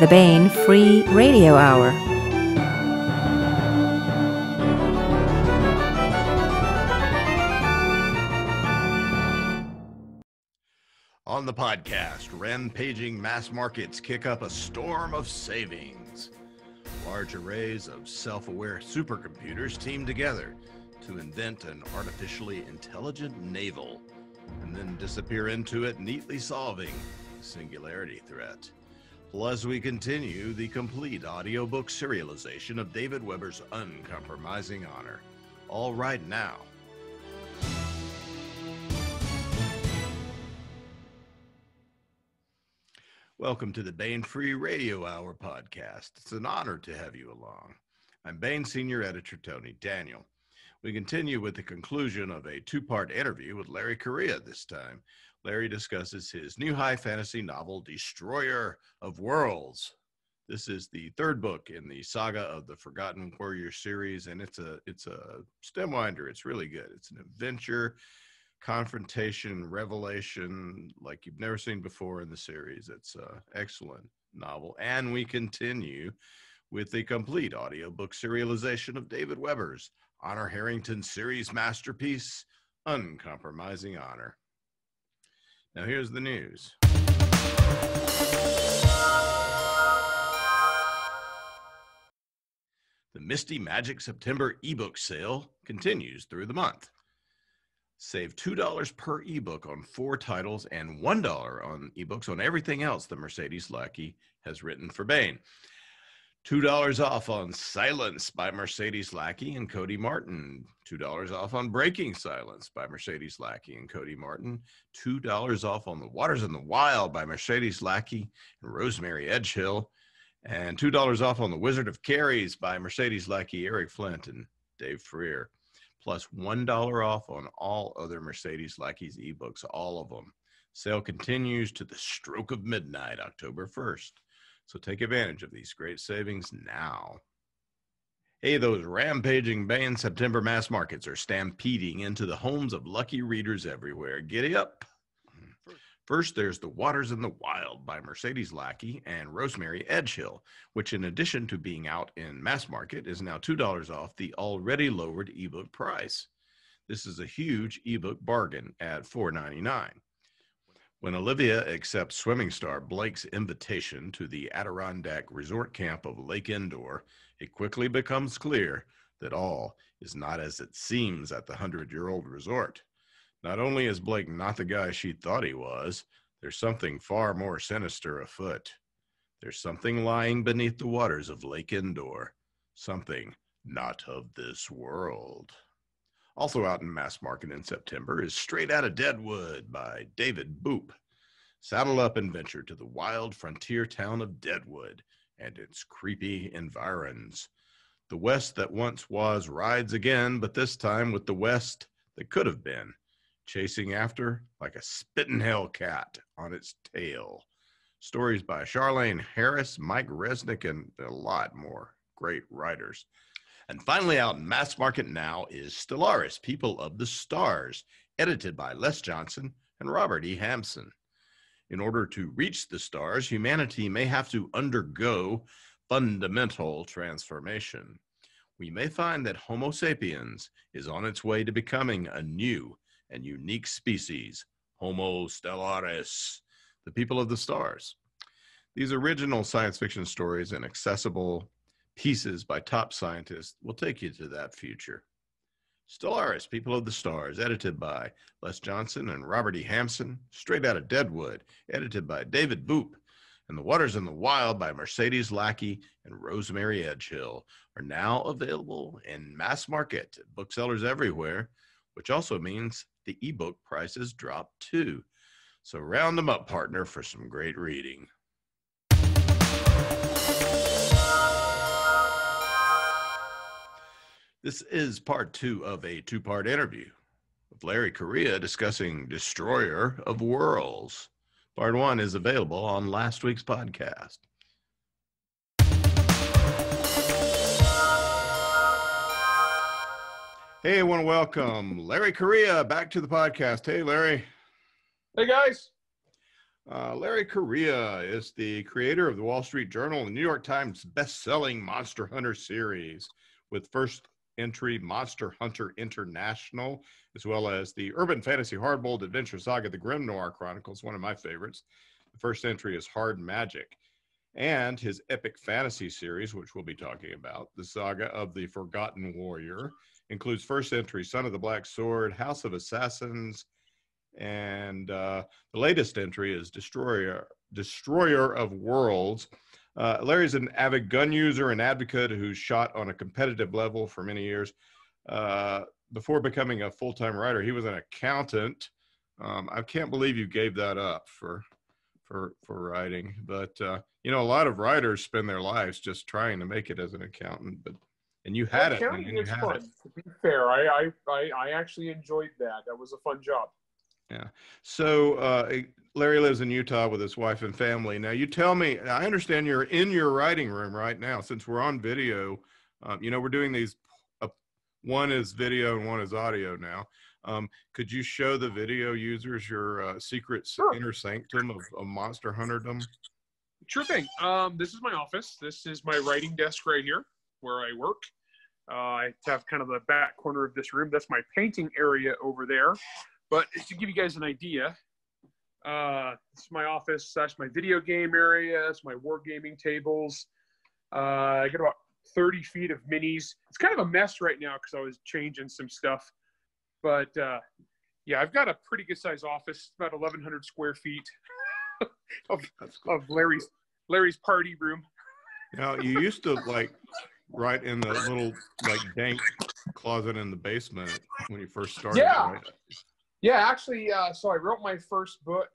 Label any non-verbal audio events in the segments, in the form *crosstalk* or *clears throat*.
the Baen Free Radio Hour. On the podcast, rampaging mass markets kick up a storm of savings. Large arrays of self aware supercomputers team together to invent an artificially intelligent navel and then disappear into it, neatly solving the singularity threat. Plus, we continue the complete audiobook serialization of David Weber's Uncompromising Honor. All right now. Welcome to the Baen Free Radio Hour podcast. It's an honor to have you along. I'm Baen Senior Editor Tony Daniel. We continue with the conclusion of a two part interview with Larry Correia this time. Larry discusses his new high fantasy novel, Destroyer of Worlds. This is the third book in the saga of the Forgotten Warrior series, and it's a it's a stemwinder. It's really good. It's an adventure, confrontation, revelation like you've never seen before in the series. It's an excellent novel, and we continue with the complete audiobook serialization of David Weber's Honor Harrington series masterpiece, Uncompromising Honor. Now, here's the news. The Misty Magic September ebook sale continues through the month. Save $2 per ebook on four titles and $1 on ebooks on everything else that Mercedes Lackey has written for Baen. $2 off on Silence by Mercedes Lackey and Cody Martin. $2 off on Breaking Silence by Mercedes Lackey and Cody Martin. $2 off on The Waters in the Wild by Mercedes Lackey and Rosemary Edghill. And $2 off on The Wizard of Karres by Mercedes Lackey, Eric Flint, and Dave Freer. Plus 1 off on all other Mercedes Lackey's ebooks, all of them. Sale continues to the stroke of midnight, October 1st. So take advantage of these great savings now. Hey, those rampaging Baen September mass markets are stampeding into the homes of lucky readers everywhere. Giddy up. First, there's The Waters in the Wild by Mercedes Lackey and Rosemary Edghill, which, in addition to being out in mass market, is now $2 off the already lowered ebook price. This is a huge ebook bargain at $4.99. When Olivia accepts swimming star Blake's invitation to the Adirondack resort camp of Lake Endor, it quickly becomes clear that all is not as it seems at the hundred year old resort. Not only is Blake not the guy she thought he was, there's something far more sinister afoot. There's something lying beneath the waters of Lake Endor, something not of this world. Also out in mass market in September is Straight Out of Deadwood by David Boop. Saddle up and venture to the wild frontier town of Deadwood and its creepy environs. The West that once was rides again, but this time with the West that could have been, chasing after like a spitting hell cat on its tail. Stories by Charlaine Harris, Mike Resnick, and a lot more great writers. And finally, out in mass market now is Stellaris, People of the Stars, edited by Les Johnson and Robert E. Hampson. In order to reach the stars, humanity may have to undergo fundamental transformation. We may find that Homo sapiens is on its way to becoming a new and unique species, Homo stellaris, the people of the stars. These original science fiction stories and accessible pieces by top scientists will take you to that future. Stellaris, People of the Stars, edited by Les Johnson and Robert E. Hampson, straight out of Deadwood, edited by David Boop, and The Waters in the Wild by Mercedes Lackey and Rosemary Edghill are now available in mass market at booksellers everywhere, which also means the ebook prices drop too. So round them up, partner, for some great reading. This is part two of a two part interview with Larry Correia discussing Destroyer of Worlds. Part one is available on last week's podcast. Hey, I want to welcome Larry Correia back to the podcast. Hey, Larry. Hey, guys. Uh, Larry Correia is the creator of the Wall Street Journal and New York Times best-selling Monster Hunter series, with first entry Monster Hunter International, as well as the urban fantasy hardboiled adventure saga The Grimnoir Chronicles, one of my favorites. The first entry is Hard Magic, and his epic fantasy series, which we'll be talking about, the saga of the Forgotten Warrior, includes first entry Son of the Black Sword, House of Assassins, and uh, the latest entry is Destroyer Destroyer of Worlds. Uh, Larry's an avid gun user and advocate who's shot on a competitive level for many years. Uh, before becoming a full-time writer, he was an accountant. Um, I can't believe you gave that up for for for writing, but uh, you know, a lot of writers spend their lives just trying to make it as an accountant. But and you had well, it. Accounting is fun. It. To be fair, I, I I actually enjoyed that. That was a fun job. Yeah. So uh, Larry lives in Utah with his wife and family. Now, you tell me. I understand you're in your writing room right now. Since we're on video, um, you know we're doing these. Uh, one is video and one is audio now. Um, could you show the video users your uh, secret sure. inner sanctum of, of monster hunterdom? Sure thing. Um, this is my office. This is my writing desk right here where I work. Uh, I have kind of the back corner of this room. That's my painting area over there. But to give you guys an idea, uh, this is my office. That's my video game area. That's my wargaming tables. Uh, I got about 30 feet of minis. It's kind of a mess right now because I was changing some stuff. But uh, yeah, I've got a pretty good size office, about 1,100 square feet *laughs* of, of Larry's Larry's party room. Now you used to like right in the little like dank closet in the basement when you first started. Yeah, right? Yeah. Actually, uh, so I wrote my first book,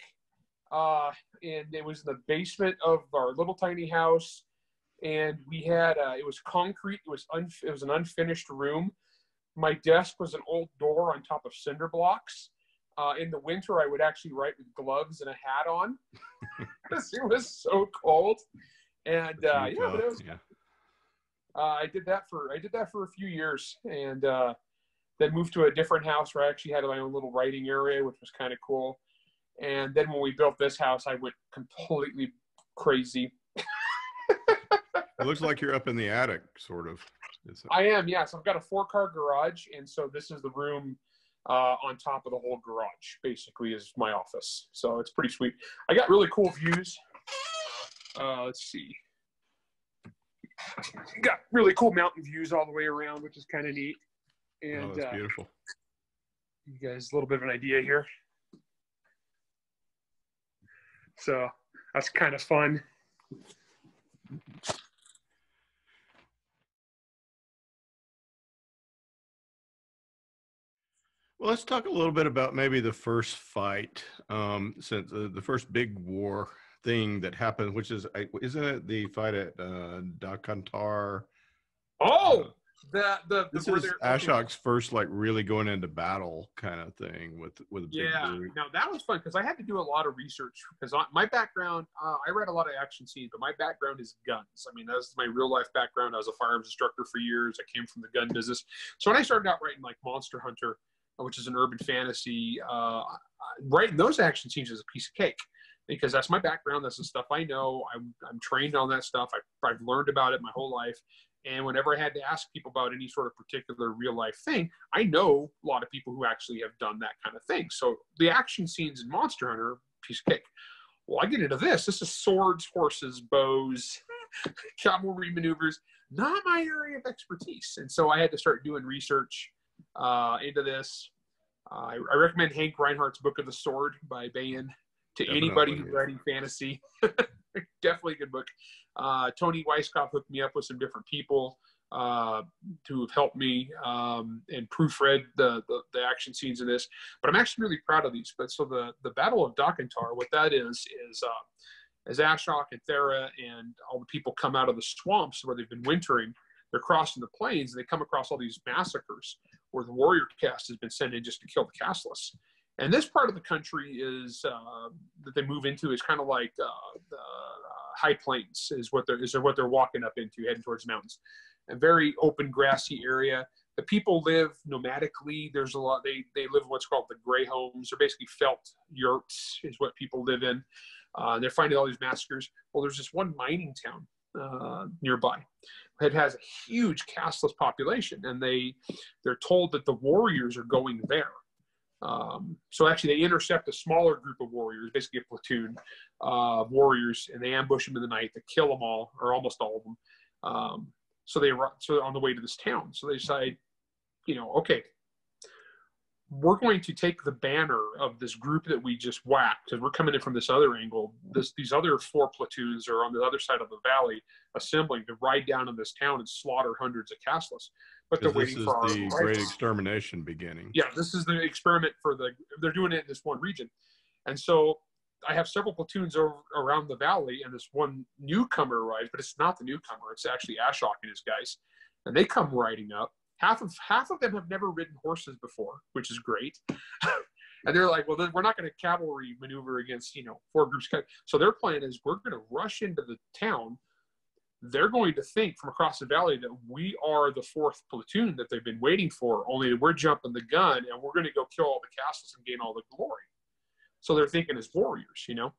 uh, and it was in the basement of our little tiny house, and we had uh, it was concrete. It was un- it was an unfinished room. My desk was an old door on top of cinder blocks. Uh, in the winter, I would actually write with gloves and a hat on *laughs* because it was so cold. And uh, yeah, but it was, yeah. Uh, I did that for I did that for a few years, and uh, then moved to a different house where I actually had my own little writing area, which was kind of cool. And then when we built this house, I went completely crazy. it looks like you're up in the attic, sort of. I am, yes. I've got a four car garage, and so this is the room uh, on top of the whole garage, basically, is my office. So it's pretty sweet. I got really cool views. Uh, let's see. Got really cool mountain views all the way around, which is kind of neat. And oh, that's uh, beautiful. You guys, a little bit of an idea here. So that's kind of fun. Well, let's talk a little bit about maybe the first fight, um, since uh, the first big war thing that happened, which is isn't it the fight at uh, Dakantar? Oh, uh, the the, this is Ashok's first like really going into battle kind of thing with with yeah. Now that was fun because I had to do a lot of research because my background uh, I read a lot of action scenes, but my background is guns. I mean that's my real life background. I was a firearms instructor for years. I came from the gun business. So when I started out writing like Monster Hunter which is an urban fantasy. Uh, writing those action scenes is a piece of cake because that's my background. That's the stuff I know. I'm, I'm trained on that stuff. I, I've learned about it my whole life. And whenever I had to ask people about any sort of particular real life thing, I know a lot of people who actually have done that kind of thing. So the action scenes in Monster Hunter, piece of cake. Well, I get into this. This is swords, horses, bows, *laughs* cavalry maneuvers, not my area of expertise. And so I had to start doing research uh, into this. Uh, I, I, recommend Hank Reinhardt's Book of the Sword by Baen to Definitely. anybody who's writing fantasy. *laughs* Definitely a good book. Uh, Toni Weisskopf hooked me up with some different people uh, to have helped me um, and proofread the, the, the action scenes in this. But I'm actually really proud of these. But so the the Battle of Dakantar, what that is is uh, as Ashok and Thera and all the people come out of the swamps where they've been wintering, they're crossing the plains and they come across all these massacres where the warrior caste has been sent in just to kill the casteless. And this part of the country is uh, that they move into is kind of like uh, the uh, high plains is what they're is what they're walking up into, heading towards mountains. A very open, grassy area. The people live nomadically. There's a lot. They they live in what's called the gray homes. They're basically felt yurts, is what people live in. Uh, they're finding all these massacres. Well, there's this one mining town uh, nearby that has a huge castless population, and they they're told that the warriors are going there. Um, so actually, they intercept a smaller group of warriors, basically a platoon of warriors, and they ambush them in the night. They kill them all, or almost all of them. Um, so they so on the way to this town. So they decide, you know, okay, we're going to take the banner of this group that we just whacked because we're coming in from this other angle. This, these other four platoons are on the other side of the valley assembling to ride down in this town and slaughter hundreds of casteless. But they're waiting this for is our the rights. great extermination beginning. Yeah, this is the experiment for the. They're doing it in this one region, and so I have several platoons over, around the valley, and this one newcomer arrives, but it's not the newcomer. It's actually Ashok and his guys, and they come riding up. Half of half of them have never ridden horses before, which is great. *laughs* and they're like, well, then we're not going to cavalry maneuver against you know four groups. So their plan is we're going to rush into the town. They're going to think from across the valley that we are the fourth platoon that they've been waiting for. Only we're jumping the gun and we're going to go kill all the casteless and gain all the glory. So they're thinking as warriors, you know.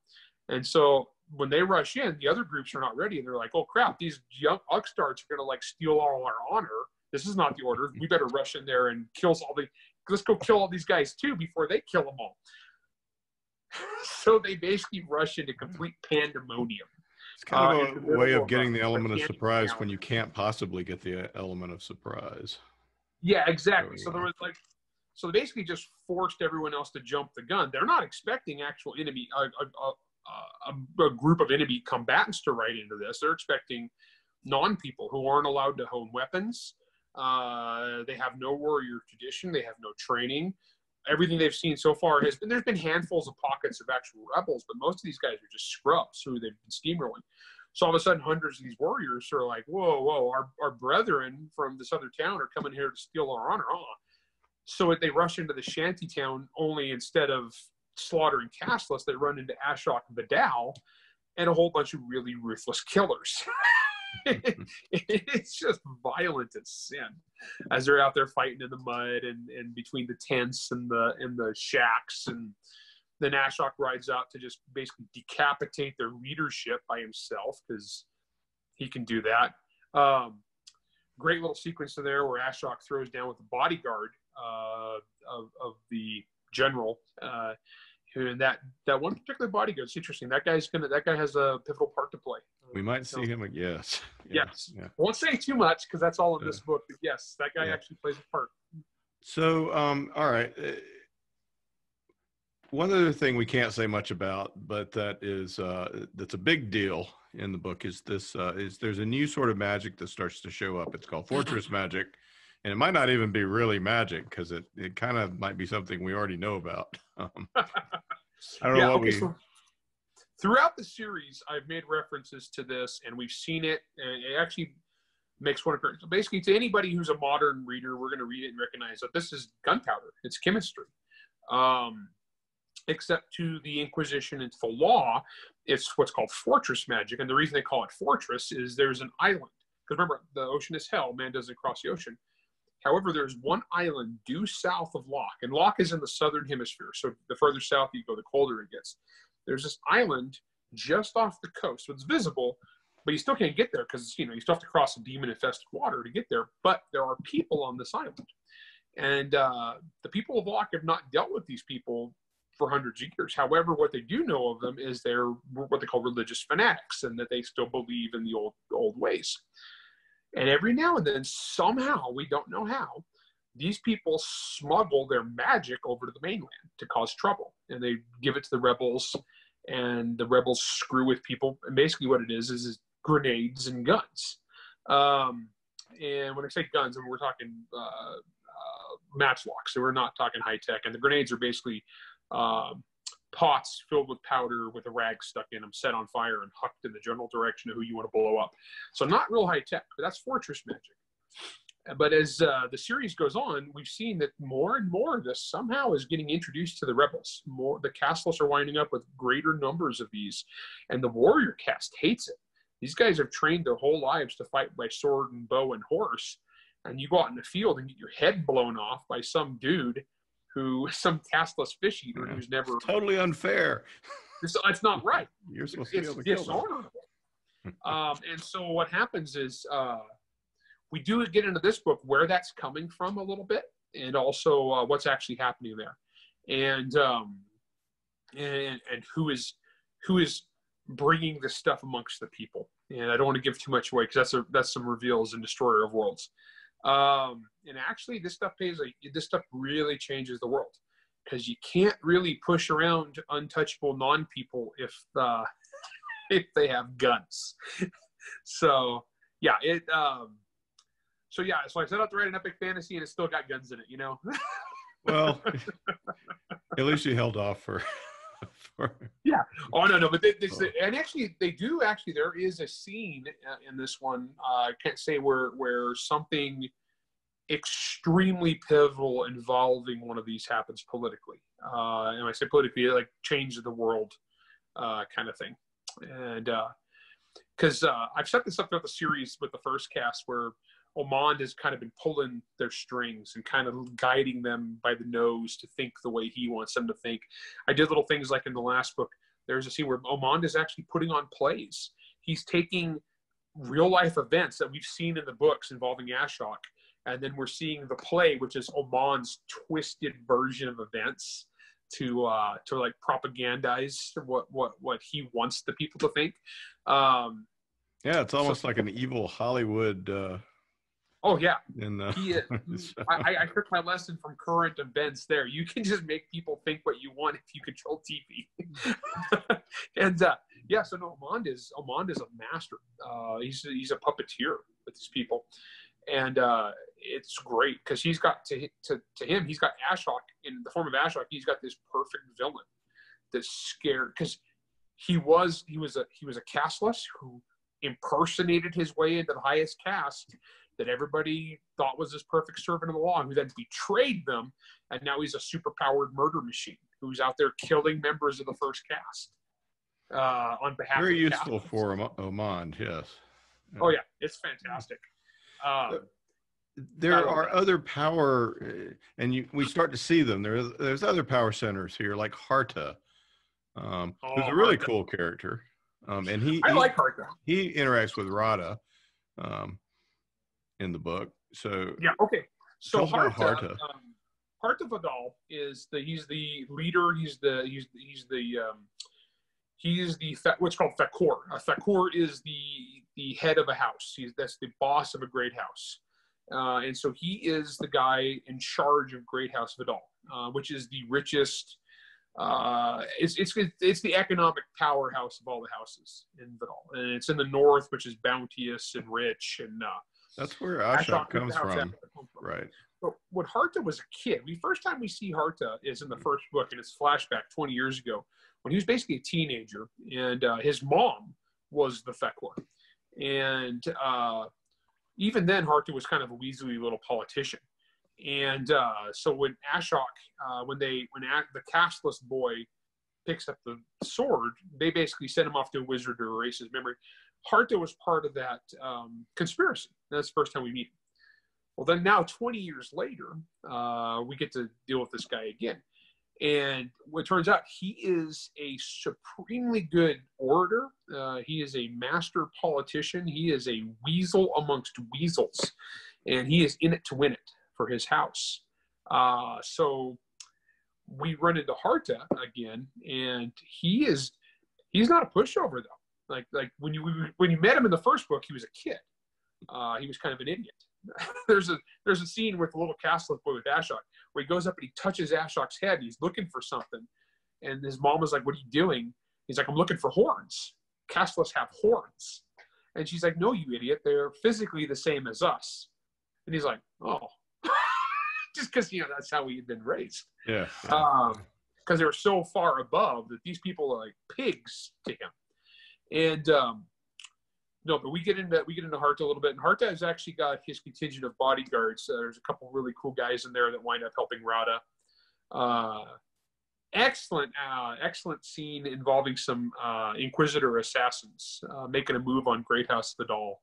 And so when they rush in, the other groups are not ready. And they're like, "Oh crap! These young upstarts are going to like steal all our honor. This is not the order. We better rush in there and kill all the. Let's go kill all these guys too before they kill them all." *laughs* so they basically rush into complete pandemonium. It's kind Uh, of a way of getting the element of surprise when you can't possibly get the uh, element of surprise. Yeah, exactly. So there was like, so they basically just forced everyone else to jump the gun. They're not expecting actual enemy, a, a, a, a, group of enemy combatants to ride into this. They're expecting non people who aren't allowed to own weapons. Uh, they have no warrior tradition. They have no training. Everything they've seen so far has been there's been handfuls of pockets of actual rebels, but most of these guys are just scrubs who they've been steamrolling. So all of a sudden, hundreds of these warriors are like, "Whoa, whoa! Our, our brethren from this other town are coming here to steal our honor." Huh? So they rush into the shanty town. Only instead of slaughtering casteless, they run into Ashok Vadal and a whole bunch of really ruthless killers. *laughs* *laughs* it's just violent as sin as they're out there fighting in the mud and, and between the tents and the and the shacks and then Ashok rides out to just basically decapitate their leadership by himself because he can do that. Um, great little sequence there where Ashok throws down with the bodyguard uh, of, of the general. Uh, and that that one particular bodyguard. Interesting. That guy's gonna. That guy has a pivotal part to play. We might So- see him. again. Yes. *laughs* Yes. Yeah. Won't say too much because that's all in Yeah. this book. But yes, that guy Yeah. actually plays a part. So, um, all right. uh, One other thing we can't say much about, but that is uh, that's a big deal in the book is this: uh, is there's a new sort of magic that starts to show up. It's called fortress *laughs* magic, and it might not even be really magic because it it kind of might be something we already know about. *laughs* Um, I don't know what we. so throughout the series, I've made references to this, and we've seen it, and it actually makes one occurrence. So basically, to anybody who's a modern reader, we're going to read it and recognize that this is gunpowder. It's chemistry. Um, except to the Inquisition and to the law, it's what's called fortress magic. And the reason they call it fortress is there's an island. Because remember, the ocean is hell. Man doesn't cross the ocean. However, there's one island due south of Lok, and Lok is in the southern hemisphere. So the further south you go, the colder it gets. There's this island just off the coast, so it's visible, but you still can't get there because you know you still have to cross the demon-infested water to get there. But there are people on this island, and uh, the people of Lok have not dealt with these people for hundreds of years. However, what they do know of them is they're what they call religious fanatics, and that they still believe in the old old ways. And every now and then, somehow, we don't know how, these people smuggle their magic over to the mainland to cause trouble. And they give it to the rebels, and the rebels screw with people. And basically, what it is is, is grenades and guns. Um, and when I say guns, I mean, we're talking uh, uh, matchlocks. So we're not talking high tech. And the grenades are basically um, pots filled with powder with a rag stuck in them, set on fire, and hucked in the general direction of who you want to blow up. So not real high tech, but that's fortress magic. But as uh, the series goes on, we've seen that more and more of this somehow is getting introduced to the rebels. More the casteless are winding up with greater numbers of these, and the warrior caste hates it. These guys have trained their whole lives to fight by sword and bow and horse, and you go out in the field and get your head blown off by some dude who, *laughs* some castless fish eater Yeah. who's never Totally unfair. It's, it's not right. You're supposed to be It's able to kill them. dishonorable. *laughs* um, and so what happens is uh, we do get into this book where that's coming from a little bit, and also uh, what's actually happening there, and um, and and who is who is bringing this stuff amongst the people. And I don't want to give too much away because that's a, that's some reveals in Destroyer of Worlds. Um, and actually, this stuff pays this stuff really changes the world because you can't really push around untouchable non-people if uh, *laughs* if they have guns. *laughs* so yeah, it. Um, so yeah, so I set out to write an epic fantasy, and it's still got guns in it. You know. *laughs* Well, at least you held off for. *laughs* for Yeah. Oh no, no, but they, this, and actually they do. Actually, there is a scene uh, in this one. Uh, I can't say where where something extremely pivotal involving one of these happens politically. Uh, and when I say politically, like change the world, uh, kind of thing. And because uh, I've set this up throughout the series with the first cast where Omand has kind of been pulling their strings and kind of guiding them by the nose to think the way he wants them to think. I did little things like in the last book, there's a scene where Omand is actually putting on plays. He's taking real life events that we've seen in the books involving Ashok, and then we're seeing the play, which is Omand's twisted version of events to uh, to like propagandize what what what he wants the people to think. Um, yeah, it's almost like an evil Hollywood. Uh, oh yeah, in the, he, *laughs* I, I took my lesson from current events there. You can just make people think what you want if you control TV. *laughs* and uh, yeah, so no, Omand is Omand is a master. Uh, he's he's a puppeteer with these people, and uh, it's great because he's got to, to to him he's got Ashok in the form of Ashok. He's got this perfect villain that's scared because he was he was a he was a castless who impersonated his way into the highest caste that everybody thought was this perfect servant of the law, and who then betrayed them, and now he's a superpowered murder machine who's out there killing members of the first caste uh, on behalf. Very of useful Catholics. for Om- Omand, yes. Oh yeah, it's fantastic. Um, There I- are other power, uh, and you, we start to see them. There, there's other power centers here, like Harta, um, who's Oh, a really Harta. cool character, um, and he I he, like Harta. he interacts with Rada um, in the book. So Yeah. Okay. So Tell us about Harta, Harta. um, Harta Vadal is the he's the leader. He's the he's he's the um, he's the what's called Thakoor. A Thakoor is the the head of a house. He's that's the boss of a great house. Uh, and so he is the guy in charge of Great House Vadal, uh, which is the richest. Uh, it's, it's it's the economic powerhouse of all the houses in Vadal, and it's in the north, which is bounteous and rich, and uh, that's where Ashok Ashok is the comes from, from. right? But when Harta was a kid, the first time we see Harta is in the first book, and it's flashback 20 years ago when he was basically a teenager, and uh, his mom was the Thakoor. And uh, even then, Harta was kind of a weaselly little politician. And uh, so when Ashok, uh, when they, when A- the castless boy picks up the sword, they basically send him off to a wizard to erase his memory. Harta was part of that um, conspiracy. That's the first time we meet him. Well, then now, 20 years later, uh, we get to deal with this guy again. And what turns out, he is a supremely good orator. Uh, he is a master politician. He is a weasel amongst weasels. And he is in it to win it for his house. Uh, so we run into Harta again, and he is he's not a pushover though. Like like when you when you met him in the first book, he was a kid. Uh, he was kind of an idiot. *laughs* there's a there's a scene with the little castle boy with Ashok where he goes up and he touches Ashok's head. He's looking for something, and his mom is like, "What are you doing?" He's like, "I'm looking for horns. Castless have horns," and she's like, "No, you idiot. They're physically the same as us." And he's like, "Oh." *laughs* Just because you know that's how we had been raised Yeah. um, because they were so far above that these people are like pigs to him. And um, no, but we get into we get into Harta a little bit, and Harta has actually got his contingent of bodyguards. Uh, there's a couple really cool guys in there that wind up helping Rada. Uh, excellent, uh, excellent scene involving some uh, Inquisitor assassins uh, making a move on Great House Vadal.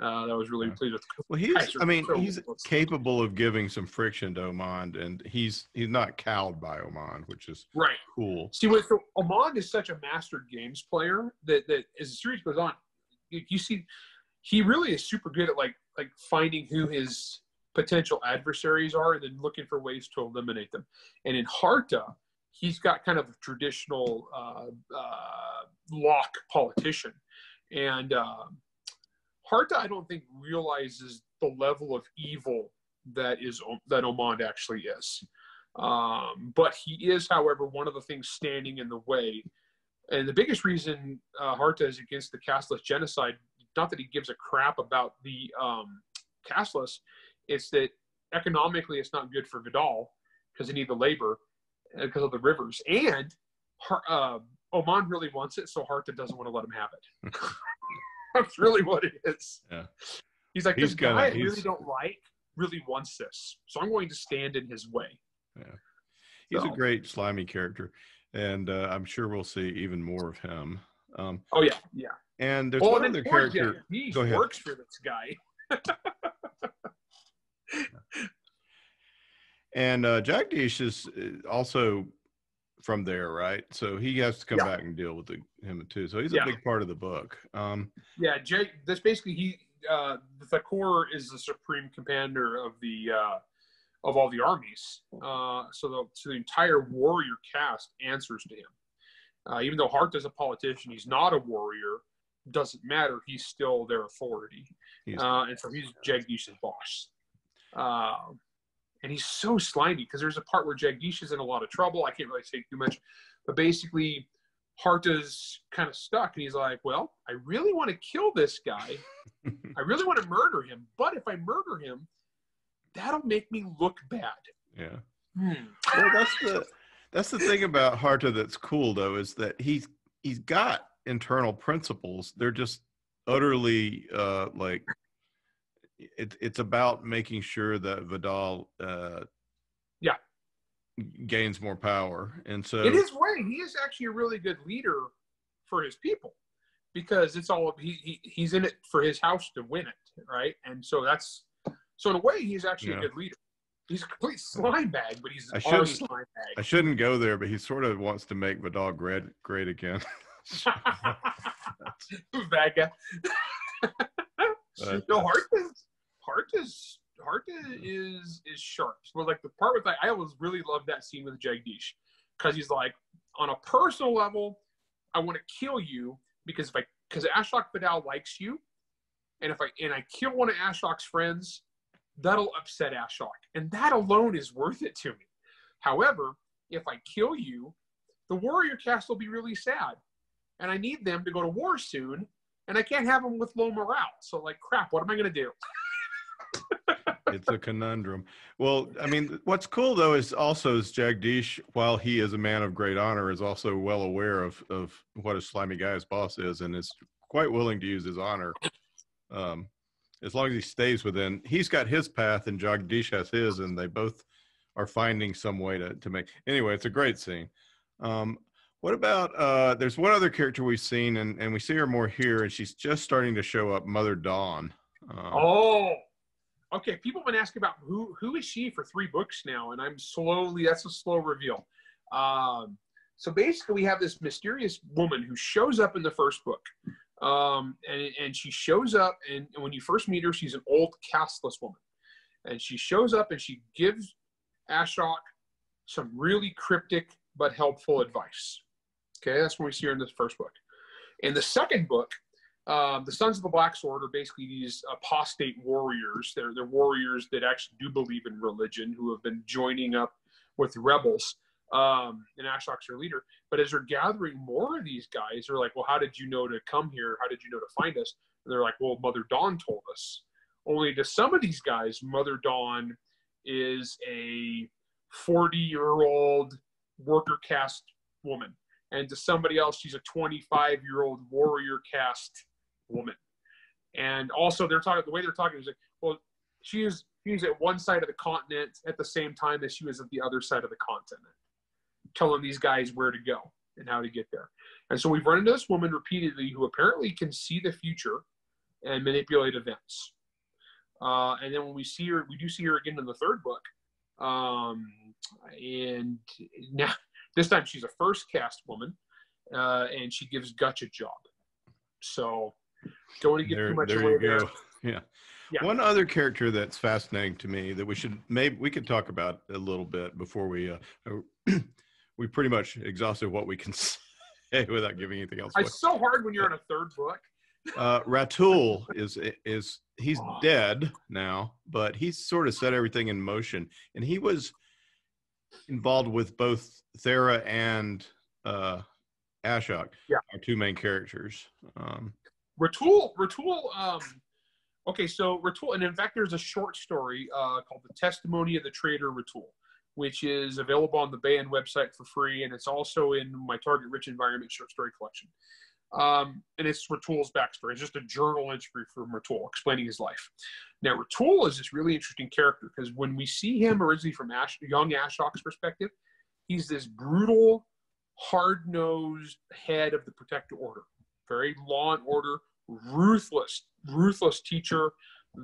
Uh, that was really Yeah. pleased with. Well, he's. I mean, so- he's capable of giving some friction to Omand, and he's he's not cowed by Omand, which is Right. cool. See, what so Omand is such a mastered games player that that as the series goes on, you, you see, he really is super good at like like finding who his potential adversaries are and then looking for ways to eliminate them. And in Harta, he's got kind of a traditional uh, uh, Lok politician, and uh, Harta, I don't think realizes the level of evil that is that Omand actually is. Um, but he is, however, one of the things standing in the way. And the biggest reason uh, Harta is against the casteless genocide, not that he gives a crap about the um, casteless, it's that economically it's not good for Vadal because they need the labor because of the rivers. And uh, Omand really wants it, so Harta doesn't want to let him have it. *laughs* That's really what it is. Yeah. He's like, He's this gonna- guy I really don't like really wants this, so I'm going to stand in his way. Yeah. He's a great slimy character, and uh, I'm sure we'll see even more of him. Um, Oh yeah, yeah. and there's Well, one other character. He Go ahead. works for this guy. *laughs* And uh, Jagdish is uh, also from there, right? So he has to come Yeah. back and deal with the, him too. So he's Yeah. a big part of the book. Um, Yeah, Jake. That's basically he. Uh, the Thakoor is the supreme commander of the uh, of all the armies. Uh, so the so the entire warrior cast answers to him. Uh, even though Hart is a politician, he's not a warrior. Doesn't matter. He's still their authority, uh, and so he's Jagdish's boss. Uh, and he's so slimy because there's a part where Jagdish is in a lot of trouble. I can't really say too much, but basically, Harta's kind of stuck, and he's like, "Well, I really want to kill this guy. *laughs* I really want to murder him, but if I murder him, that'll make me look bad." yeah. Hmm. Well, that's the that's the thing about Harta that's cool though is that he's he's got internal principles. They're just utterly uh, like it's it's about making sure that Vadal uh, Yeah. gains more power, and so In his way, he is actually a really good leader for his people because it's all he, he he's in it for his house to win it, right? And so that's so in a way, he's actually Yeah. a good leader. He's a complete slime bag, but he's I our shouldn't- I shouldn't go there, but he sort of wants to make Vadal great great again. *laughs* bad guy. But, no, Hart is Hart is Hart is is sharp. So like the part with like I always really love that scene with Jagdish because he's like on a personal level, I want to kill you because if I because Ashok Vadal likes you, and if I and I kill one of Ashok's friends, that'll upset Ashok, and that alone is worth it to me. However, if I kill you, the warrior cast will be really sad, and I need them to go to war soon, and I can't have them with low morale. So like, crap, what am I gonna do? *laughs* it's a conundrum. Well, I mean, what's cool though is also is Jagdish, while he is a man of great honor, is also well aware of of what a slimy guy his boss is, and is quite willing to use his honor, um, as long as he stays within. He's got his path, and Jagdish has his, and they both are finding some way to to make. Anyway, it's a great scene. Um, what about uh, there's one other character we've seen, and and we see her more here, and she's just starting to show up, Mother Dawn. Um, Oh, okay. People have been asking about who who is she for three books now, and I'm slowly. That's a slow reveal. Um, so basically, we have this mysterious woman who shows up in the first book, um, and and she shows up, and, when you first meet her, she's an old castless woman, and she shows up and she gives Ashok some really cryptic but helpful advice. Okay, that's when we see her in this first book. In the second book, um, the Sons of the Black Sword are basically these apostate warriors. They're, they're warriors that actually do believe in religion who have been joining up with rebels. Um, and Ashok's their leader. But as they're gathering more of these guys, they're like, well, how did you know to come here? How did you know to find us? And they're like, well, Mother Dawn told us. Only to some of these guys, Mother Dawn is a 40 year old worker caste woman. And to somebody else, she's a 25 year old warrior caste woman. And also, they're talking the way they're talking is like, well, she is she's at one side of the continent at the same time as she was at the other side of the continent, telling these guys where to go and how to get there. And so we've run into this woman repeatedly who apparently can see the future, and manipulate events. Uh, and then when we see her, we do see her again in the third book. Um, and now *laughs* this time she's a first cast woman, uh, and she gives Gutch a job. So don't want to give There, too much there away you there. go. *laughs* Yeah. Yeah. One other character that's fascinating to me that we should maybe we could talk about a little bit before we uh, *clears throat* we pretty much exhausted what we can *laughs* say without giving anything else away. It's so hard when you're on a third book. Uh, Ratul *laughs* is is he's dead now, but he's sort of set everything in motion, and he was involved with both Thera and uh, Ashok, Yeah. our two main characters. Um, Ratul, Ratul, um, okay, so Ratul, and in fact, there's a short story uh, called The Testimony of the Traitor Ratul, which is available on the Baen website for free, and it's also in my Target Rich Environment short story collection. Um, and it's Ratul's backstory. It's just a journal entry from Ratul explaining his life. Now, Ratul is this really interesting character because when we see him originally from Ash, young Ashok's perspective, he's this brutal, hard-nosed head of the Protector Order, very law and order, ruthless, ruthless teacher,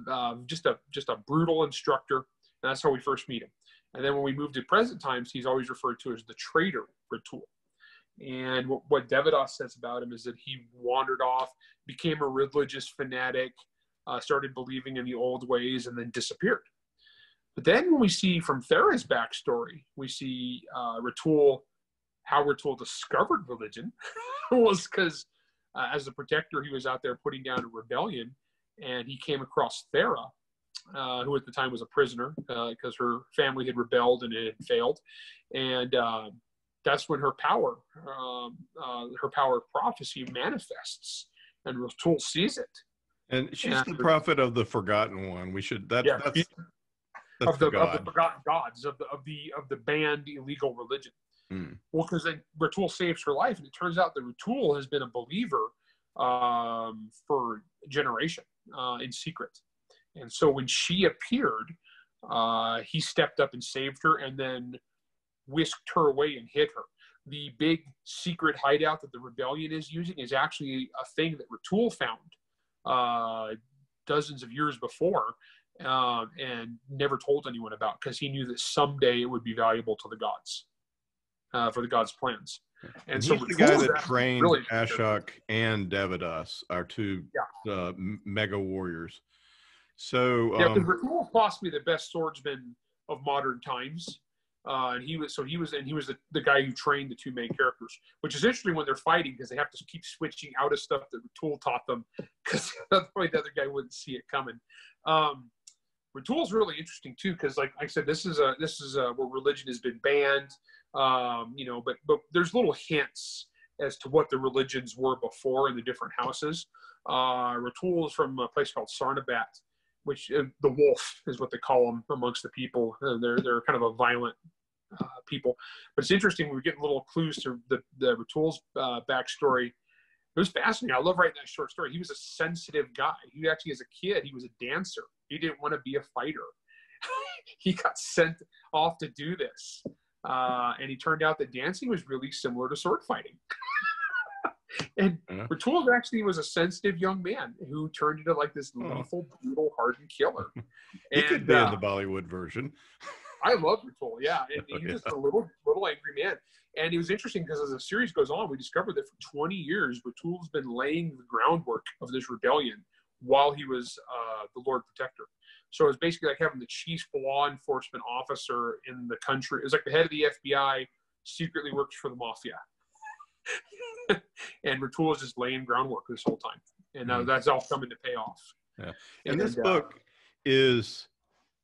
uh, just a just a brutal instructor. And that's how we first meet him. And then when we move to present times, he's always referred to as the traitor Ratul. And what, what says about him is that he wandered off, became a religious fanatic, uh, started believing in the old ways, and then disappeared. But then when we see from Thera's backstory, we see uh, Ratul, how Ratul discovered religion *laughs* was because uh, as a protector, he was out there putting down a rebellion, and he came across Thera, uh, who at the time was a prisoner because her family had rebelled and it had failed, and uh, that's when her power, um, uh, her power of prophecy manifests, and Ratul sees it. and she's Yeah. the prophet of the forgotten one. We should that, Yeah. that's that's of the, the of the forgotten gods of the of the of the banned illegal religion. Hmm. Well, because then Ratul saves her life, and it turns out that Ratul has been a believer um, for a generation uh, in secret. And so when she appeared, uh, he stepped up and saved her, and then whisked her away and hid her. The big secret hideout that the rebellion is using is actually a thing that Ratul found uh, dozens of years before um, and never told anyone about because he knew that someday it would be valuable to the gods uh, for the gods' plans. And so the guy that trained really- Ashok and Devedas, our two uh, mega warriors. So Yeah, um, because Ratul is possibly the best swordsman of modern times. Uh, and he was so he was and he was the, the guy who trained the two main characters, which is interesting when they're fighting because they have to keep switching out of stuff that Ratul taught them *laughs* because otherwise the other guy wouldn't see it coming. Um, Ratul's really interesting too because, like I said, this is a this is a, where religion has been banned. Um, you know, but but there's little hints as to what the religions were before in the different houses. Uh, Ratul is from a place called Sarnabat, which uh, the wolf is what they call them amongst the people. Uh, they're they're kind of a violent uh, people. But it's interesting. We're getting little clues to the the Ratul's uh, backstory. It was fascinating. I love writing that short story. He was a sensitive guy. He actually, as a kid, he was a dancer. He didn't want to be a fighter. *laughs* he got sent off to do this, uh, and he turned out that dancing was really similar to sword fighting. *laughs* and Yeah. Ratul actually was a sensitive young man who turned into like this Oh. lethal, brutal, hardened killer. *laughs* he could be uh, in the Bollywood version. I love Ratul, yeah. *laughs* And he was yeah. a little little angry man. And it was interesting because as the series goes on, we discover that for 20 years, Ratul's been laying the groundwork of this rebellion while he was uh, the Lord Protector. So it was basically like having the chief law enforcement officer in the country. It was like the head of the FBI secretly works for the mafia. *laughs* and Ratul is just laying groundwork this whole time. And uh, Mhm. that's all coming to pay off. Yeah. And this uh, book is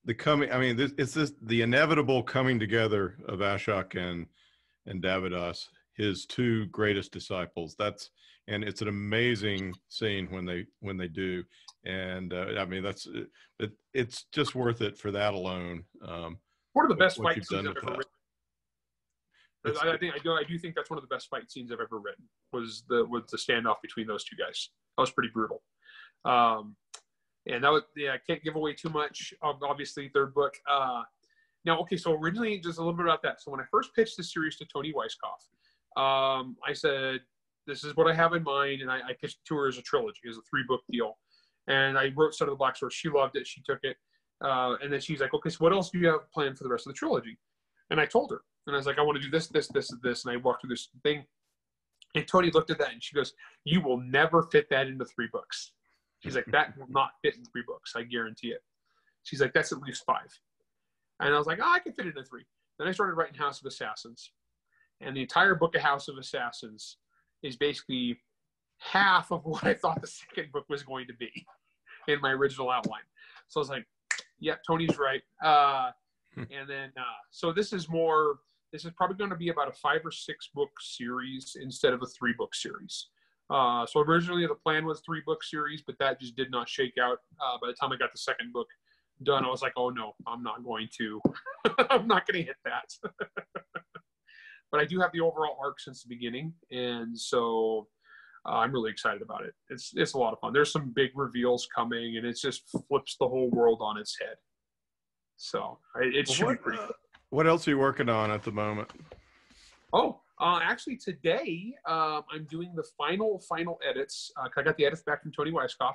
the coming. I mean, this it's this the inevitable coming together of Ashok and and Devedas, his two greatest disciples. That's and it's an amazing scene when they when they do. And uh, I mean, that's it, it's just worth it for that alone. Um, one of the best fight scenes I've ever written. I, I think I do. I do think that's one of the best fight scenes I've ever written. Was the was the standoff between those two guys? That was pretty brutal. Um, and that was yeah. I can't give away too much. Obviously, third book. Uh, now, okay. So originally, just a little bit about that. So when I first pitched the series to Toni Weisskopf, um, I said, "This is what I have in mind," and I, I pitched it to her as a trilogy, as a three book deal. And I wrote Son of the Black Sword. She loved it. She took it. Uh, and then she's like, okay, so what else do you have planned for the rest of the trilogy? And I told her, and I was like, I want to do this, this, this, and this. And I walked through this thing. And Toni looked at that and she goes, You will never fit that into three books. She's like, That will not fit in three books. I guarantee it. She's like, That's at least five. And I was like, Oh, I can fit it into three. Then I started writing House of Assassins. And the entire book of House of Assassins is basically half of what I thought the second book was going to be in my original outline. So I was like, yeah, Toni's right. Uh, Hmm. and then, uh, so this is more, this is probably going to be about a five or six book series instead of a three book series. Uh, so originally the plan was three book series, but that just did not shake out. Uh, by the time I got the second book done, I was like, oh no, I'm not going to, *laughs* I'm not going to hit that. *laughs* but I do have the overall arc since the beginning, and so uh, I'm really excited about it. It's it's a lot of fun. There's some big reveals coming, and it just flips the whole world on its head. So I- it should Well, be pretty. what, cool. Uh, what else are you working on at the moment? Oh, uh, actually, today um, I'm doing the final final edits. Uh, I got the edits back from Toni Weisskopf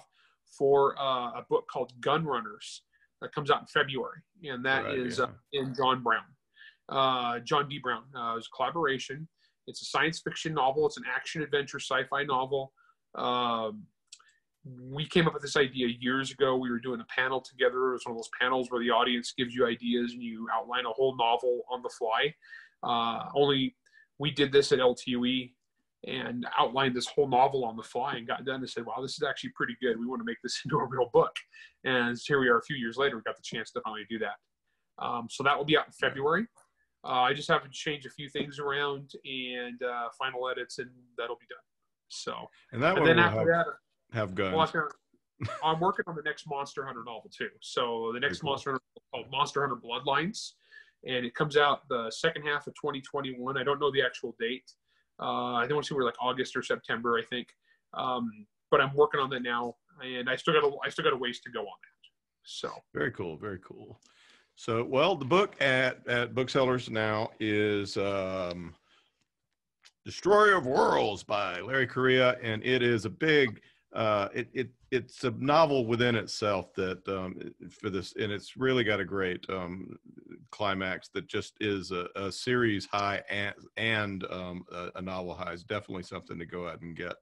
for uh, a book called Gun Runners that comes out in February, and that Right, is yeah. uh, in John Brown, uh, John D. Brown. Uh, it was a collaboration. It's a science fiction novel. It's an action adventure sci-fi novel. Um, we came up with this idea years ago. We were doing a panel together. It was one of those panels where the audience gives you ideas and you outline a whole novel on the fly. Uh, only we did this at LTUE and outlined this whole novel on the fly and got done and said, wow, this is actually pretty good. We want to make this *laughs* into a real book. And here we are a few years later, we got the chance to finally do that. Um, so that will be out in February. Uh, I just have to change a few things around and uh, final edits, and that'll be done. So, And that and one then will after have, that, have guns. well, got- I'm working on the next Monster Hunter novel too. So the next cool. Monster Hunter called Monster Hunter Bloodlines, and it comes out the second half of 2021. I don't know the actual date. Uh, I don't want to see where like August or September, I think. Um, but I'm working on that now, and I still got a, I still got a ways to go on that. So Very cool. Very cool. So, well, the book at at booksellers now is um, "Destroyer of Worlds" by Larry Correia, and it is a big. Uh, it it it's a novel within itself that um, for this, and it's really got a great um, climax that just is a, a series high and and um, a, a novel high. Is definitely something to go out and get.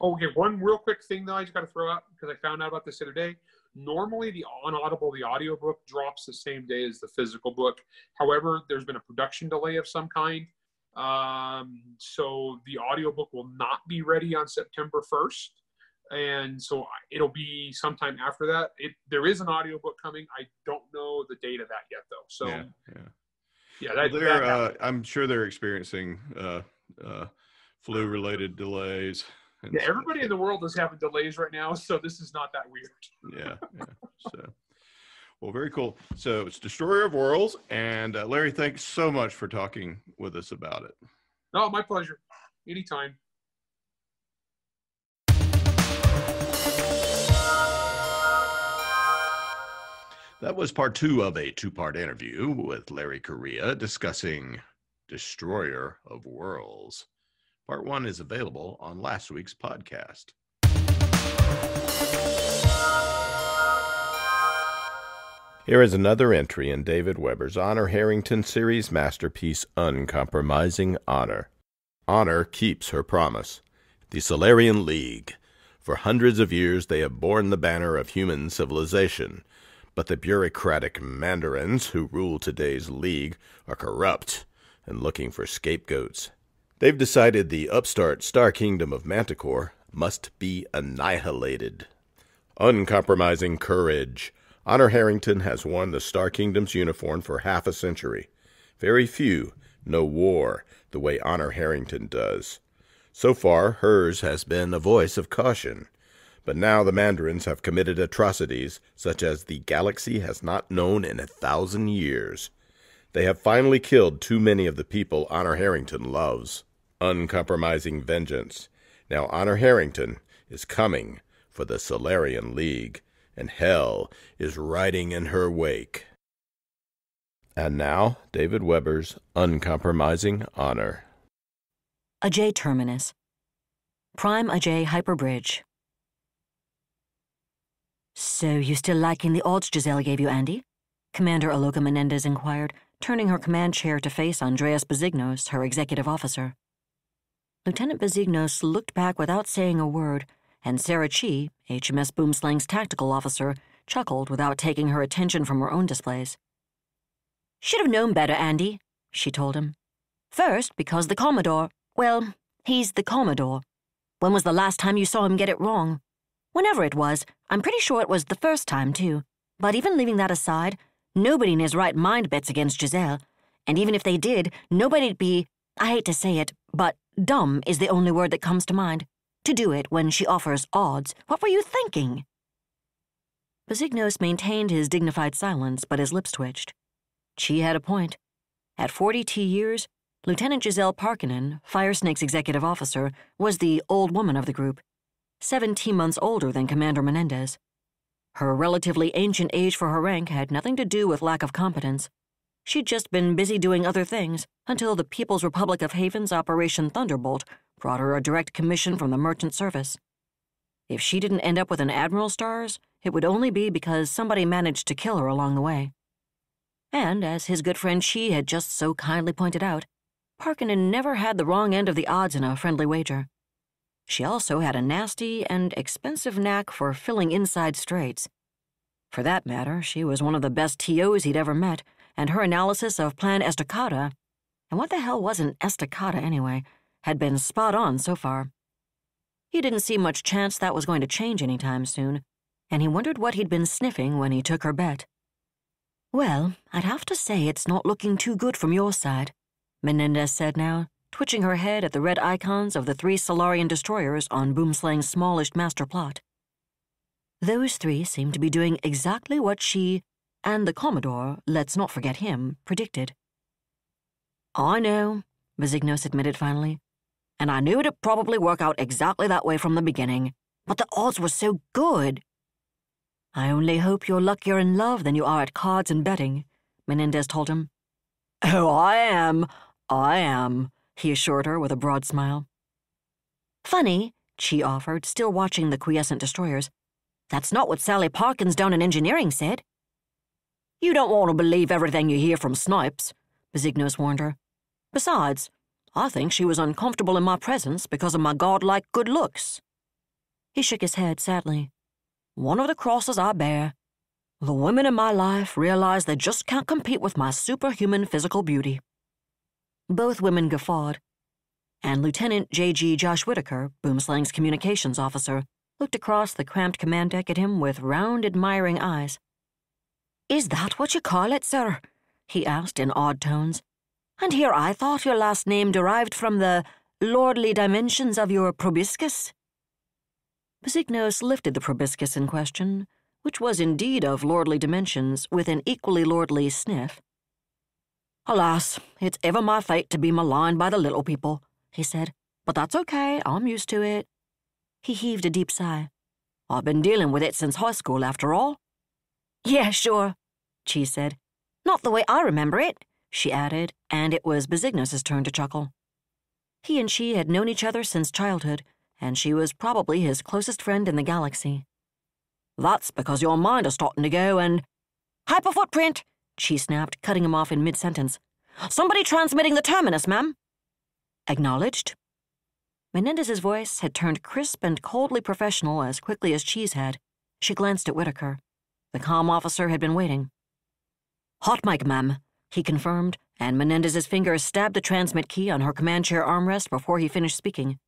Oh, okay. One real quick thing though, I just got to throw out because I found out about this the other day. Normally, the on Audible, the audiobook drops the same day as the physical book. However, there's been a production delay of some kind. Um, so the audiobook will not be ready on September 1st. And so it'll be sometime after that. It, there is an audiobook coming. I don't know the date of that yet, though. So yeah, yeah, yeah. that, Well, they're, uh, I'm sure they're experiencing uh, uh, flu-related delays. and yeah, everybody in the world is having delays right now, so this is not that weird. *laughs* yeah, yeah. So, well, very cool. So it's Destroyer of Worlds, and uh, Larry, thanks so much for talking with us about it. No, my pleasure. Anytime. That was part two of a two-part interview with Larry Correia discussing Destroyer of Worlds. Part one is available on last week's podcast. Here is another entry in David Weber's Honor Harrington series masterpiece, Uncompromising Honor. Honor keeps her promise. The Solarian League. For hundreds of years, they have borne the banner of human civilization. But the bureaucratic mandarins who rule today's League are corrupt and looking for scapegoats. They've decided the upstart Star Kingdom of Manticore must be annihilated. Uncompromising courage. Honor Harrington has worn the Star Kingdom's uniform for half a century. Very few know war the way Honor Harrington does. So far, hers has been a voice of caution. But now the Mandarins have committed atrocities such as the galaxy has not known in a thousand years. They have finally killed too many of the people Honor Harrington loves. Uncompromising vengeance. Now Honor Harrington is coming for the Solarian League, and hell is riding in her wake. And now, David Weber's Uncompromising Honor. Ajay Terminus. Prime Ajay Hyperbridge. So you still liking the odds Giselle gave you, Andy? Commander Aloka Menendez inquired, turning her command chair to face Andreas Bezignos, her executive officer. Lieutenant Bezignos looked back without saying a word, and Sarah Chi, HMS Boomslang's tactical officer, chuckled without taking her attention from her own displays. Should have known better, Andy, she told him. First, because the Commodore, well, he's the Commodore. When was the last time you saw him get it wrong? Whenever it was, I'm pretty sure it was the first time, too. But even leaving that aside, nobody in his right mind bets against Giselle. And even if they did, nobody'd be, I hate to say it, but dumb is the only word that comes to mind. To do it when she offers odds. What were you thinking? Bezignos maintained his dignified silence, but his lips twitched. She had a point. At 42 years, Lieutenant Giselle Parkinen, Firesnake's executive officer, was the old woman of the group, 17 months older than Commander Menendez. Her relatively ancient age for her rank had nothing to do with lack of competence. She'd just been busy doing other things until the People's Republic of Haven's Operation Thunderbolt brought her a direct commission from the Merchant Service. If she didn't end up with an Admiral Stars, it would only be because somebody managed to kill her along the way. And, as his good friend Chi had just so kindly pointed out, Parkinen never had the wrong end of the odds in a friendly wager. She also had a nasty and expensive knack for filling inside straights. For that matter, she was one of the best TOs he'd ever met, and her analysis of Plan Estacada, and what the hell was an Estacada anyway, had been spot on so far. He didn't see much chance that was going to change any time soon, and he wondered what he'd been sniffing when he took her bet. Well, I'd have to say it's not looking too good from your side, Menendez said now, twitching her head at the red icons of the three Solarian destroyers on Boomslang's smallish master plot. Those three seemed to be doing exactly what she, and the Commodore, let's not forget him, predicted. I know, Bezignos admitted finally, and I knew it'd probably work out exactly that way from the beginning, but the odds were so good. I only hope you're luckier in love than you are at cards and betting, Menendez told him. Oh, I am. I am, he assured her with a broad smile. Funny, she offered, still watching the quiescent destroyers. That's not what Sally Parkins down in engineering said. You don't want to believe everything you hear from Snipes, Bezignos warned her. Besides, I think she was uncomfortable in my presence because of my godlike good looks. He shook his head sadly one of the crosses I bear. The women in my life realize they just can't compete with my superhuman physical beauty. Both women guffawed, and Lieutenant J.G. Josh Whitaker, Boomslang's communications officer, looked across the cramped command deck at him with round, admiring eyes. Is that what you call it, sir? he asked in odd tones. And here I thought your last name derived from the lordly dimensions of your proboscis. Bezignos lifted the proboscis in question, which was indeed of lordly dimensions, with an equally lordly sniff. Alas, it's ever my fate to be maligned by the little people, he said, but that's okay, I'm used to it. He heaved a deep sigh. I've been dealing with it since high school, after all. Yeah, sure, Chi said. Not the way I remember it, she added, and it was Bezignos's turn to chuckle. He and she had known each other since childhood, and she was probably his closest friend in the galaxy. That's because your mind is starting to go and. Hyper footprint! She snapped, cutting him off in mid sentence. Somebody transmitting the terminus, ma'am. Acknowledged. Menendez's voice had turned crisp and coldly professional as quickly as Chi's had. She glanced at Whitaker. The calm officer had been waiting. Hot mic, ma'am, he confirmed, and Menendez's fingers stabbed the transmit key on her command chair armrest before he finished speaking.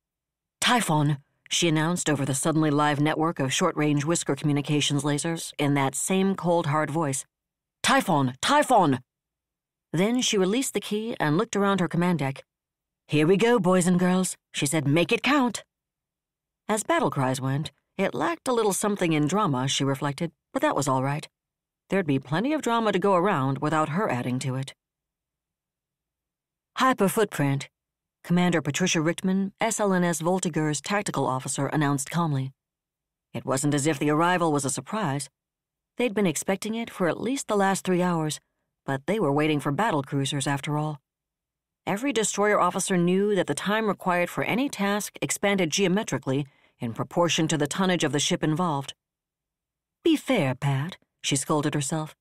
Typhon, she announced over the suddenly live network of short range whisker communications lasers in that same cold, hard voice. Typhon! Typhon! Then she released the key and looked around her command deck. Here we go, boys and girls, she said. Make it count. As battle cries went, it lacked a little something in drama, she reflected, but that was all right. There'd be plenty of drama to go around without her adding to it. Hyper footprint, Commander Patricia Richtman, SLNS Voltigeurs tactical officer, announced calmly. It wasn't as if the arrival was a surprise. They'd been expecting it for at least the last three hours, but they were waiting for battle cruisers after all. Every destroyer officer knew that the time required for any task expanded geometrically in proportion to the tonnage of the ship involved. Be fair, Pat, she scolded herself.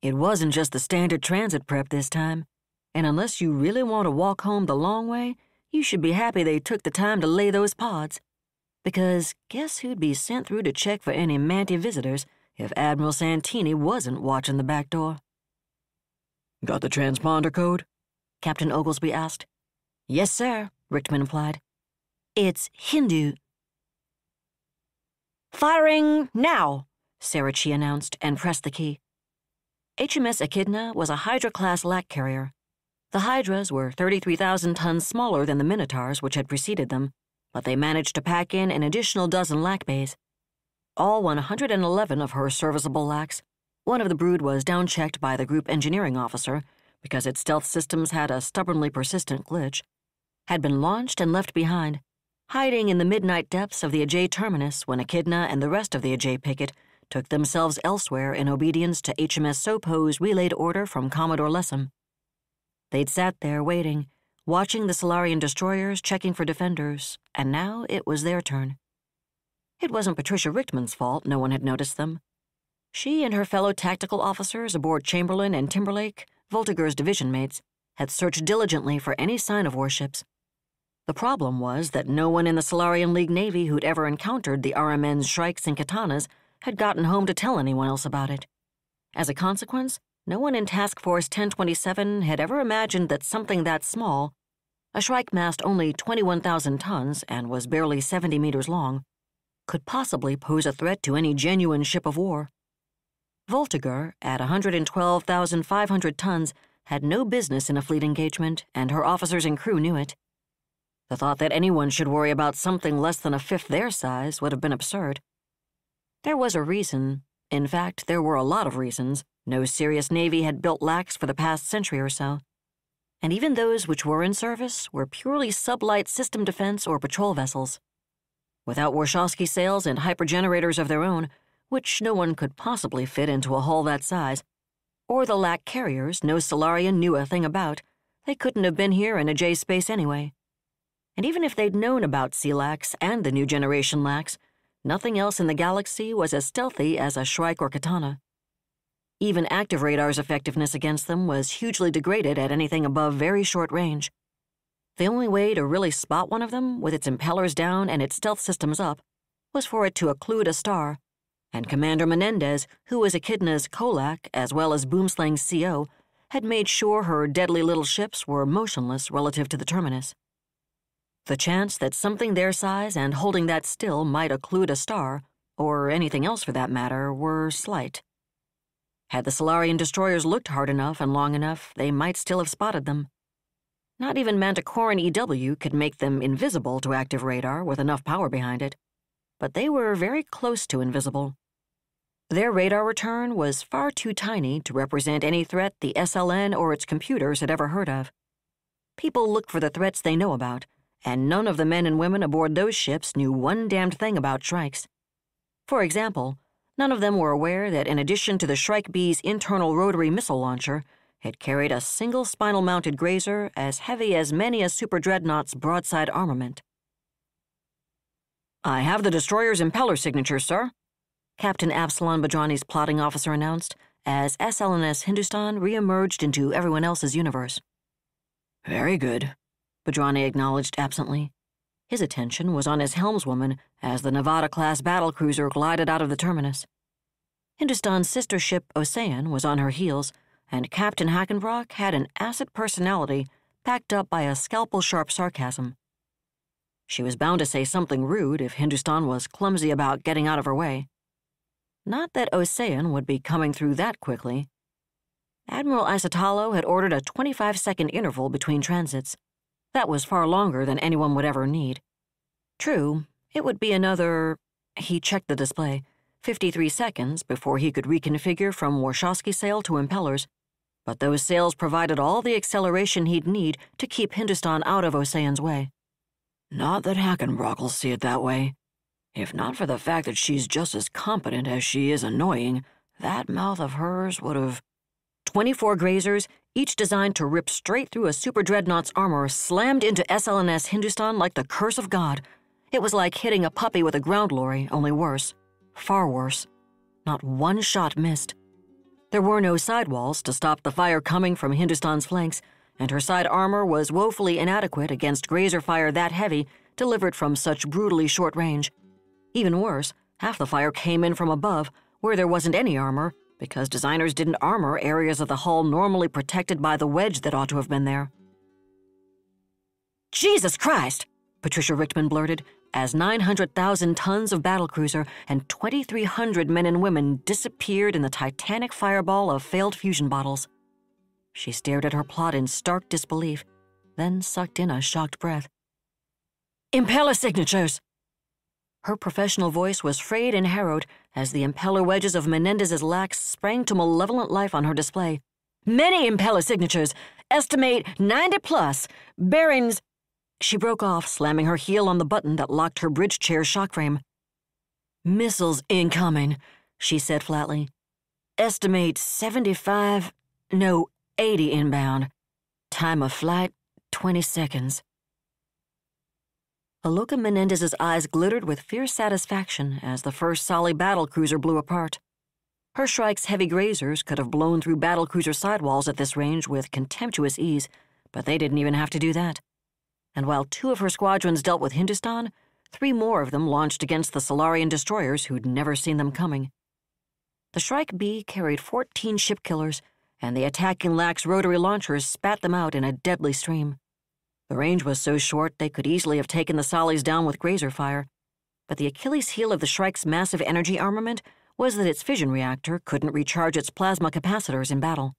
It wasn't just the standard transit prep this time, and unless you really want to walk home the long way, you should be happy they took the time to lay those pods. Because guess who'd be sent through to check for any Manty visitors if Admiral Santini wasn't watching the back door? Got the transponder code? Captain Oglesby asked. Yes, sir, Richtman replied. It's Hindu. Firing now, Sarah Chi announced and pressed the key. HMS Echidna was a Hydra class lac carrier. The Hydras were 33,000 tons smaller than the Minotaurs which had preceded them, but they managed to pack in an additional dozen lac bays. All 111 of her serviceable lacs. one of the brood was downchecked by the group engineering officer because its stealth systems had a stubbornly persistent glitch, had been launched and left behind, hiding in the midnight depths of the Ajay terminus when Echidna and the rest of the Ajay picket took themselves elsewhere in obedience to HMS Sopo's relayed order from Commodore Lessem. They'd sat there waiting, watching the Solarian destroyers checking for defenders, and now it was their turn. It wasn't Patricia Richtman's fault no one had noticed them. She and her fellow tactical officers aboard Chamberlain and Timberlake, Voltigeur's division mates, had searched diligently for any sign of warships. The problem was that no one in the Solarian League Navy who'd ever encountered the RMN's shrikes and katanas had gotten home to tell anyone else about it. As a consequence, no one in Task Force 1027 had ever imagined that something that small, a Shrike massed only 21,000 tons and was barely 70 meters long, could possibly pose a threat to any genuine ship of war. Voltigeur, at 112,500 tons, had no business in a fleet engagement, and her officers and crew knew it. The thought that anyone should worry about something less than a fifth their size would have been absurd. There was a reason, in fact, there were a lot of reasons, no serious navy had built lacs for the past century or so. And even those which were in service were purely sublight system defense or patrol vessels. Without Warshawski sails and hypergenerators of their own, which no one could possibly fit into a hull that size, or the lac carriers no Solarian knew a thing about, they couldn't have been here in a J space anyway. And even if they'd known about CLACs and the new generation lacs, nothing else in the galaxy was as stealthy as a Shrike or Katana. Even active radar's effectiveness against them was hugely degraded at anything above very short range. The only way to really spot one of them, with its impellers down and its stealth systems up, was for it to occlude a star, and Commander Menendez, who was Echidna's COLAC as well as Boomslang's CO, had made sure her deadly little ships were motionless relative to the terminus. The chance that something their size and holding that still might occlude a star, or anything else for that matter, were slight. Had the Solarian destroyers looked hard enough and long enough, they might still have spotted them. Not even Manticoran EW could make them invisible to active radar with enough power behind it, but they were very close to invisible. Their radar return was far too tiny to represent any threat the SLN or its computers had ever heard of. People look for the threats they know about, and none of the men and women aboard those ships knew one damned thing about Shrikes. For example, none of them were aware that in addition to the Shrike B's internal rotary missile launcher, it carried a single spinal mounted graser as heavy as many a super dreadnought's broadside armament. I have the destroyer's impeller signature, sir, Captain Absalon Badrani's plotting officer announced as SLNS Hindustan re-emerged into everyone else's universe. Very good, Badrani acknowledged absently. His attention was on his helmswoman as the Nevada-class battlecruiser glided out of the terminus. Hindustan's sister ship Ocean was on her heels, and Captain Hackenbrock had an acid personality backed up by a scalpel-sharp sarcasm. She was bound to say something rude if Hindustan was clumsy about getting out of her way. Not that Ocean would be coming through that quickly. Admiral Isotalo had ordered a 25-second interval between transits. That was far longer than anyone would ever need. True, it would be another... He checked the display. 53 seconds before he could reconfigure from Warshawski sail to impellers, but those sails provided all the acceleration he'd need to keep Hindustan out of Ocean's way. Not that Hackenbrock'll see it that way. If not for the fact that she's just as competent as she is annoying, that mouth of hers would have... 24 grasers, each designed to rip straight through a super dreadnought's armor, slammed into SLNS Hindustan like the curse of God. It was like hitting a puppy with a ground lorry, only worse. Far worse. Not one shot missed. There were no sidewalls to stop the fire coming from Hindustan's flanks, and her side armor was woefully inadequate against graser fire that heavy delivered from such brutally short range. Even worse, half the fire came in from above, where there wasn't any armor, because designers didn't armor areas of the hull normally protected by the wedge that ought to have been there. Jesus Christ! Patricia Richtman blurted, as 900,000 tons of battlecruiser and 2,300 men and women disappeared in the titanic fireball of failed fusion bottles. She stared at her plot in stark disbelief, then sucked in a shocked breath. Impeller signatures! Her professional voice was frayed and harrowed as the impeller wedges of Menendez's lacs sprang to malevolent life on her display. Many impeller signatures! Estimate 90 plus! Bearings she broke off, slamming her heel on the button that locked her bridge chair shock frame. Missiles incoming, she said flatly. Estimate 75, no, 80 inbound. Time of flight, 20 seconds. Aloka Menendez's eyes glittered with fierce satisfaction as the first Solly battle cruiser blew apart. Her Shrike's heavy grasers could have blown through battle cruiser sidewalls at this range with contemptuous ease, but they didn't even have to do that and while two of her squadrons dealt with Hindustan, three more of them launched against the Solarian destroyers who'd never seen them coming. The Shrike B carried 14 ship killers, and the attacking Lacs rotary launchers spat them out in a deadly stream. The range was so short they could easily have taken the Sollies down with graser fire, but the Achilles heel of the Shrike's massive energy armament was that its fission reactor couldn't recharge its plasma capacitors in battle.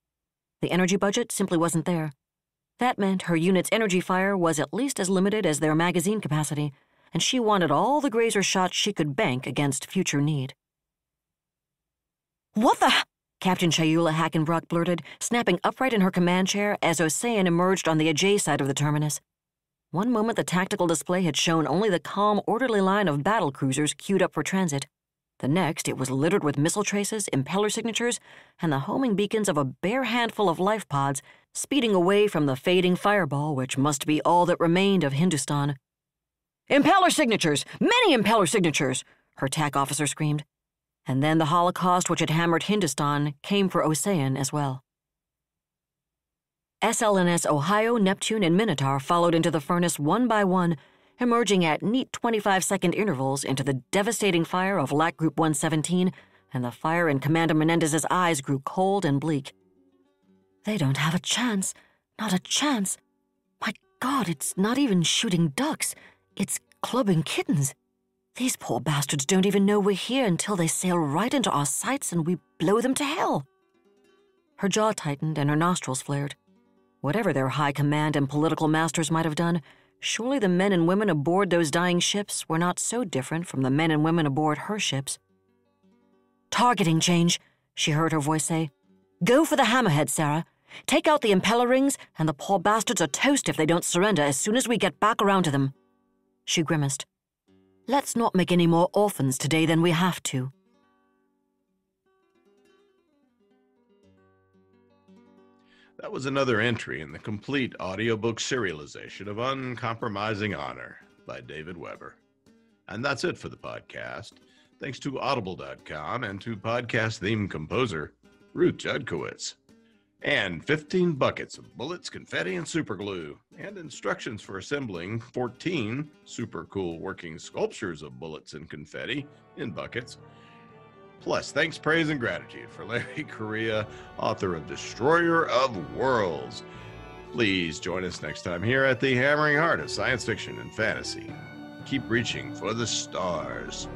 The energy budget simply wasn't there. That meant her unit's energy fire was at least as limited as their magazine capacity, and she wanted all the graser shots she could bank against future need. What the? Captain Chayula Hackenbrock blurted, snapping upright in her command chair as Ocean emerged on the Ajay side of the terminus. One moment the tactical display had shown only the calm, orderly line of battle cruisers queued up for transit. The next, it was littered with missile traces, impeller signatures, and the homing beacons of a bare handful of life pods speeding away from the fading fireball which must be all that remained of Hindustan. Impeller signatures! Many impeller signatures! Her TAC officer screamed. And then the Holocaust which had hammered Hindustan came for Ocean as well. SLNS Ohio, Neptune, and Minotaur followed into the furnace one by one, emerging at neat 25 second intervals into the devastating fire of LAC Group 117, and the fire in Commander Menendez's eyes grew cold and bleak. They don't have a chance. Not a chance. My God, it's not even shooting ducks. It's clubbing kittens. These poor bastards don't even know we're here until they sail right into our sights and we blow them to hell. Her jaw tightened and her nostrils flared. Whatever their high command and political masters might have done, surely the men and women aboard those dying ships were not so different from the men and women aboard her ships. Targeting change, she heard her voice say. Go for the hammerhead, Sarah. Take out the impeller rings, and the poor bastards are toast if they don't surrender as soon as we get back around to them. She grimaced. Let's not make any more orphans today than we have to. That was another entry in the complete audiobook serialization of Uncompromising Honor by David Weber. And that's it for the podcast. Thanks to Audible.com and to podcast theme composer Ruth Judkowitz, and 15 buckets of bullets, confetti, and superglue, and instructions for assembling 14 super cool working sculptures of bullets and confetti in buckets. Plus, thanks, praise, and gratitude for Larry Correia, author of Destroyer of Worlds. Please join us next time here at the hammering heart of science fiction and fantasy. Keep reaching for the stars.